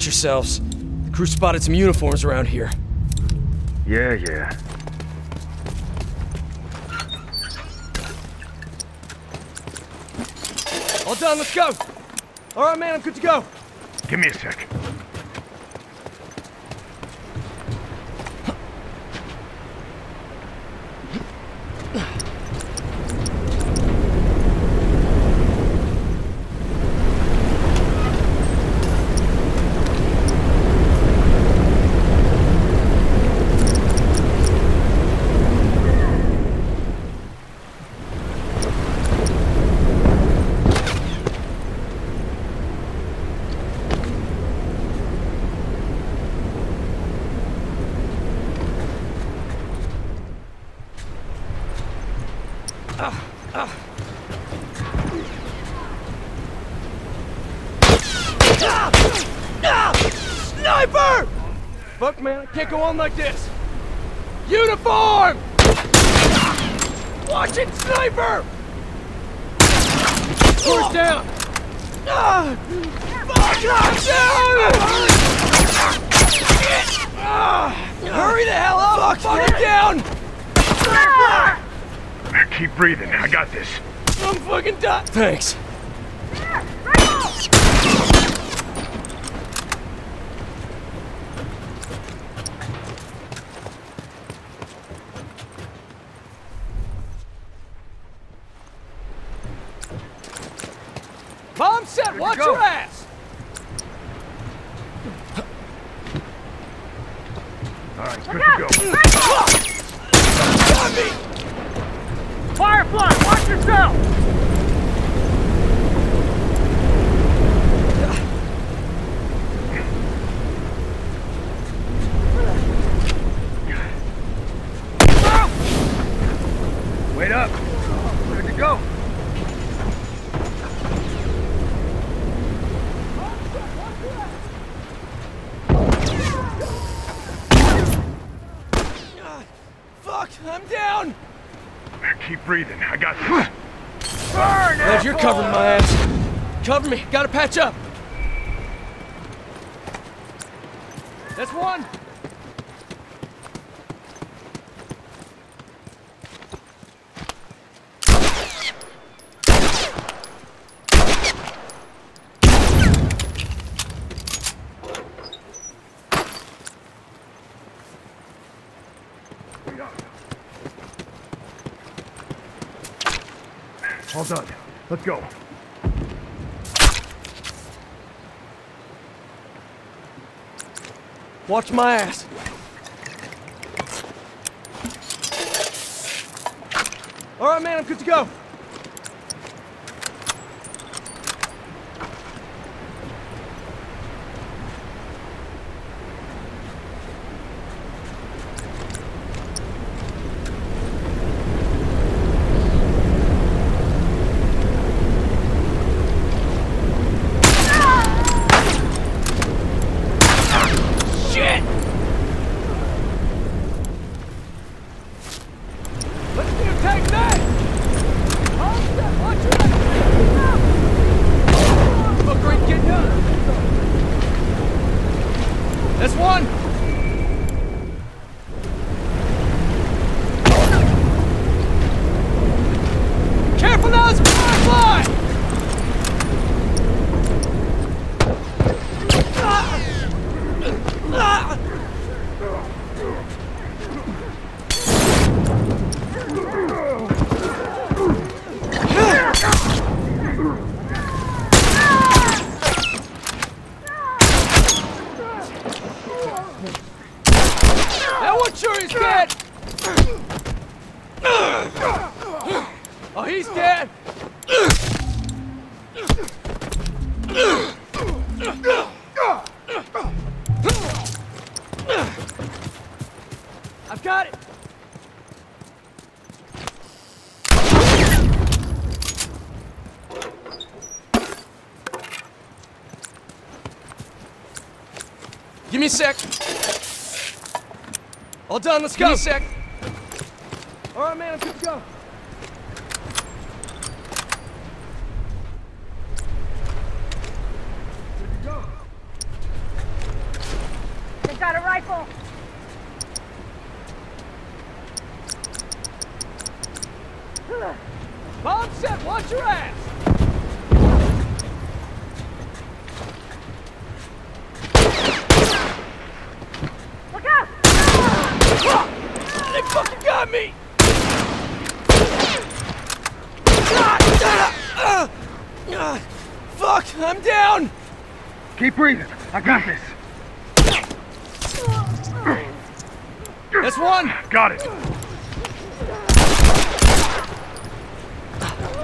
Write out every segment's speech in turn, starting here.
Watch yourselves. The crew spotted some uniforms around here. Yeah, yeah. All done, let's go! Alright, man, I'm good to go. Give me a sec. Sniper! Fuck, man, I can't go on like this. Uniform! Watch it, sniper! Force down! Ah! Fuck, down! Ah! Hurry the hell up! Fuck, it down! Keep breathing. I got this. I'm fucking done. Thanks. Bomb set, watch go. your ass! All right, good to go. Got me! Firefly, watch! Wait up. Good to go. Fuck, I'm down! Keep breathing. I got this. Glad you're covering my ass. Cover me, gotta patch up. That's one. All done. Let's go. Watch my ass. All right, man, I'm good to go. Shit! Let's do take that! Offset, watch your Fuck, great, get down! That's one! Careful now, it's a firefly! Ah! Sure is dead! Oh, he's dead! I've got it! Give me a sec. All done, let's go. Give me a sec. All right, man, I'm good to go. Good to go. got a rifle. Bomb set, watch your ass! Look out! They fucking got me! Ah, ah, ah, Fuck, I'm down! Keep breathing. I got this. That's one! Got it.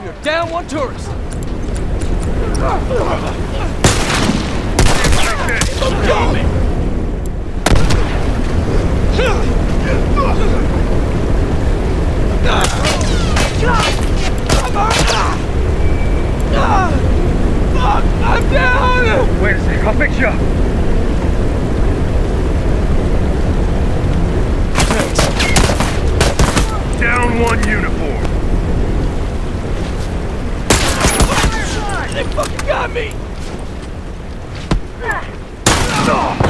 You're down one tourist! I'm coming! Fuck, I'm down! Wait a sec. I'll fix you up. Down one uniform. They fucking got me! Fuck.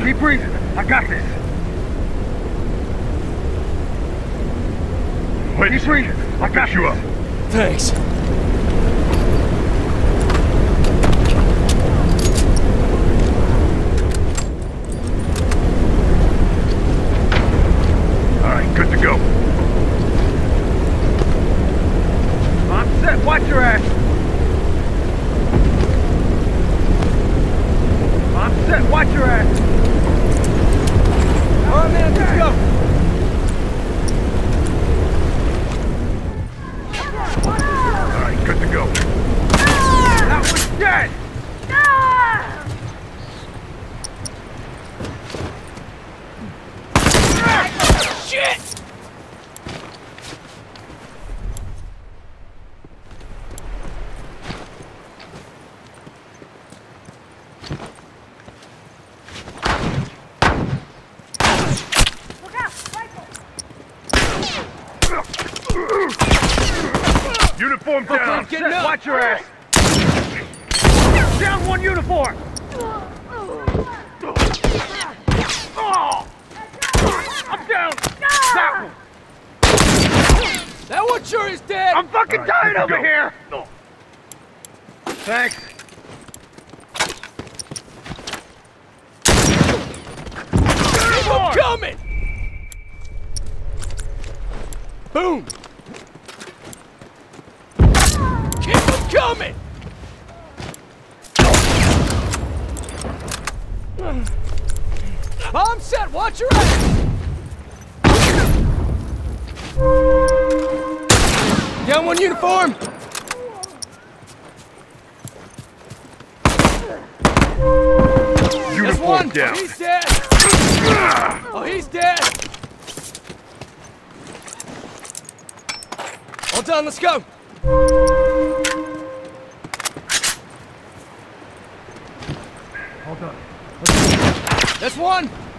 I'm. Keep breathing. I got this. Wait Keep breathing. I got you up. Thanks. All right, good to go. I'm set. Watch your ass. I'm set. Watch your ass. All right, man, let's go. All right, good to go. That one's dead. Ah! Shit! Look out! Rifle! Uniform Okay, down. getting up. Watch your ass. Down one uniform. Oh! I'm down. That one. That one sure is dead! I'm fucking All right, dying good over go. here. Thanks. Keep 'em coming! Boom! 'Em coming! Bomb set, watch your ass! Down one uniform! Uniform one! down. Oh, he's dead! Oh, he's dead! All done, let's go! That's one!